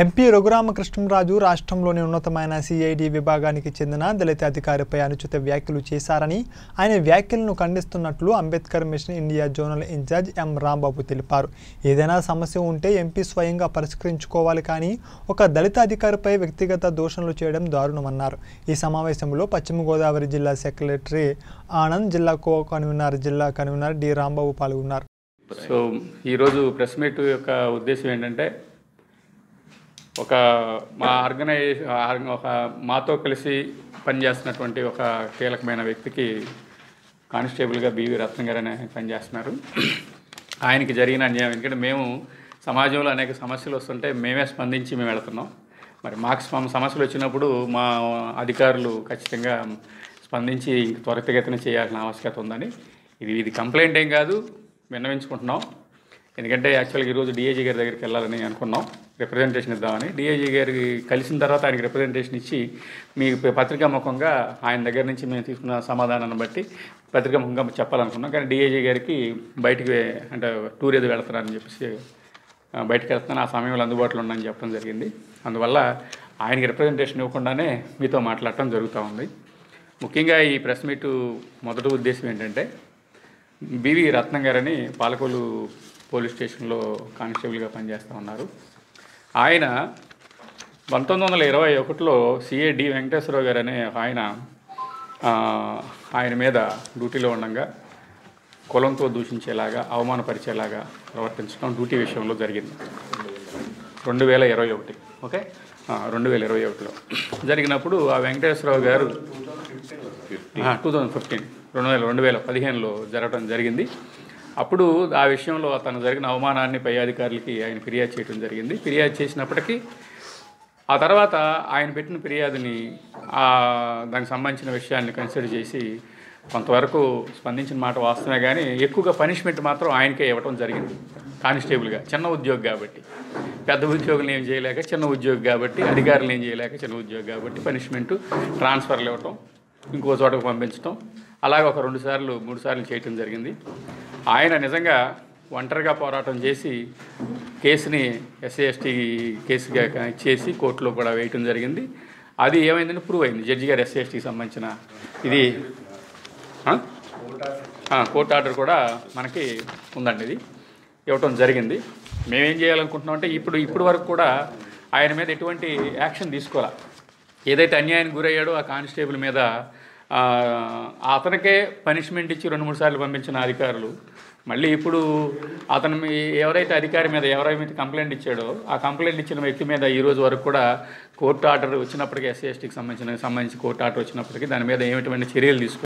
MP Raghuramakrishnaraju రాష్ట్రంలోని ఉన్నతమైన CID విభాగానికి చెందిన దళిత అధికారిపై అనుచిత వ్యాఖ్యలు చేశారని ఆయన వ్యాఖ్యలను ఖండిస్తున్నట్లు Ambedkar mission India zonal incharge M Rambabu తెలిపారు. ఏదైనా సమస్య ఉంటే ఎంపీ స్వయంగా పరిష్కరించుకోవాలి కానీ ఒక దళిత అధికారిపై వ్యక్తిగత దూషణలు చేయడం దారుణమన్నారు. ఈ సమావేశంలో పశ్చిమ గోదావరి జిల్లా సెక్రటరీ ఆనంద్ జిల్లా కో కన్వీనర్ జిల్లా కన్వీనర్ డి రాంబాబు పాల్గొన్నారు. సో ఈరోజు ప్రెస్ మీట్ యొక్క ఉద్దేశం ఏంటంటే ఒక మా ఆర్గనైజ్ ఒక మాతో కలిసి పనిచేస్తున్నటువంటి ఒక కీలకమైన వ్యక్తికి కానిస్టేబుల్గా బీవీ రత్న గారు అనే ఆయన పనిచేస్తున్నారు. ఆయనకి జరిగిన అన్యాయం. ఎందుకంటే మేము సమాజంలో అనేక సమస్యలు వస్తుంటే మేమే స్పందించి మేము వెళుతున్నాం. మరి మాకు సమ- సమస్యలు వచ్చినప్పుడు మా అధికారులు ఖచ్చితంగా స్పందించి త్వరితగతిన చేయాల్సిన ఆవశ్యకత ఉందని. ఇది ఇది కంప్లైంట్ ఏం కాదు. విన్నవించుకుంటున్నాం. ఎందుకంటే యాక్చువల్గా ఈరోజు డిఐజీ గారి దగ్గరికి వెళ్ళాలని అనుకున్నాం. రిప్రజెంటేషన్ ఇద్దామని. డిఐజీ గారికి కలిసిన తర్వాత ఆయనకి రిప్రజెంటేషన్ ఇచ్చి మీ పత్రికాముఖంగా ఆయన దగ్గర నుంచి మేము తీసుకున్న సమాధానాన్ని బట్టి పత్రికాముఖంగా చెప్పాలనుకున్నాం. కానీ డిఐజీ గారికి బయటికి అంటే టూర్ ఏదో వెళ్తున్నారని చెప్పేసి బయటకు వెళ్తున్నాను ఆ సమయంలో అందుబాటులో ఉన్నాయని చెప్పడం జరిగింది. అందువల్ల ఆయనకి రిప్రజెంటేషన్ ఇవ్వకుండానే మీతో మాట్లాడటం జరుగుతూ ఉంది. ముఖ్యంగా ఈ ప్రెస్ మీటు మొదటి ఉద్దేశం ఏంటంటే బివి రత్నం గారని పాలకోలు పోలీస్ స్టేషన్లో కానిస్టేబుల్గా పనిచేస్తూ ఉన్నారు. ఆయన పంతొమ్మిది వందల ఇరవై ఒకటిలో సిఏ డి వెంకటేశ్వరరావు గారు అనే ఆయన ఆయన మీద డ్యూటీలో ఉండగా కులంతో దూషించేలాగా అవమానపరిచేలాగా ప్రవర్తించడం డ్యూటీ విషయంలో జరిగింది. రెండు వేల ఇరవై ఒకటి ఓకే? రెండు వేల ఇరవై ఒకటిలో. జరిగినప్పుడు ఆ వెంకటేశ్వరరావు గారు టూ థౌజండ్ ఫిఫ్టీన్ రెండు వేల రెండు వేల పదిహేనులో జరగడం జరిగింది. అప్పుడు ఆ విషయంలో తను జరిగిన అవమానాన్ని పై అధికారులకి ఆయన ఫిర్యాదు చేయడం జరిగింది. ఫిర్యాదు చేసినప్పటికీ ఆ తర్వాత ఆయన పెట్టిన ఫిర్యాదుని దానికి సంబంధించిన విషయాన్ని కన్సిడర్ చేసి కొంతవరకు స్పందించిన మాట వాస్తవమే కానీ ఎక్కువగా పనిష్మెంట్ మాత్రం ఆయనకే ఇవ్వడం జరిగింది. కానిస్టేబుల్గా చిన్న ఉద్యోగి కాబట్టి. పెద్ద ఉద్యోగులు ఏం చేయలేక చిన్న ఉద్యోగి కాబట్టి అధికారులు ఏం చేయలేక చిన్న ఉద్యోగి కాబట్టి పనిష్మెంట్ ట్రాన్స్ఫర్లు ఇవ్వటం ఇంకో చోటకు పంపించటం అలాగే ఒక రెండు సార్లు మూడు సార్లు చేయటం జరిగింది. ఆయన నిజంగా ఒంటరిగా పోరాటం చేసి కేసుని ఎస్సీ ఎస్టీ కేసుగా చేసి కోర్టులో కూడా వేయటం జరిగింది. అది ఏమైందని ప్రూవ్ అయింది. జడ్జి గారు ఎస్సీ ఎస్టీకి సంబంధించిన ఇది కోర్టు ఆర్డర్ కూడా మనకి ఉందండి ఇది. ఇవ్వటం జరిగింది. మేమేం చేయాలనుకుంటున్నాం అంటే ఇప్పుడు ఇప్పుడు వరకు కూడా ఆయన మీద ఎటువంటి యాక్షన్ తీసుకోవాలి ఏదైతే అన్యాయానికి గురయ్యాడో ఆ కానిస్టేబుల్ మీద అతనికే పనిష్మెంట్ ఇచ్చి రెండు మూడు సార్లు పంపించిన అధికారులు. మళ్ళీ ఇప్పుడు అతను మీ ఎవరైతే అధికారి మీద ఎవరైతే కంప్లైంట్ ఇచ్చాడో ఆ కంప్లైంట్ ఇచ్చిన వ్యక్తి మీద ఈ రోజు వరకు కూడా కోర్టు ఆర్డర్ వచ్చినప్పటికీ ఎస్సీ ఎస్టీకి సంబంధించిన సంబంధించి కోర్టు ఆర్డర్ వచ్చినప్పటికీ దాని మీద ఏమిటువంటి చర్యలు తీసుకో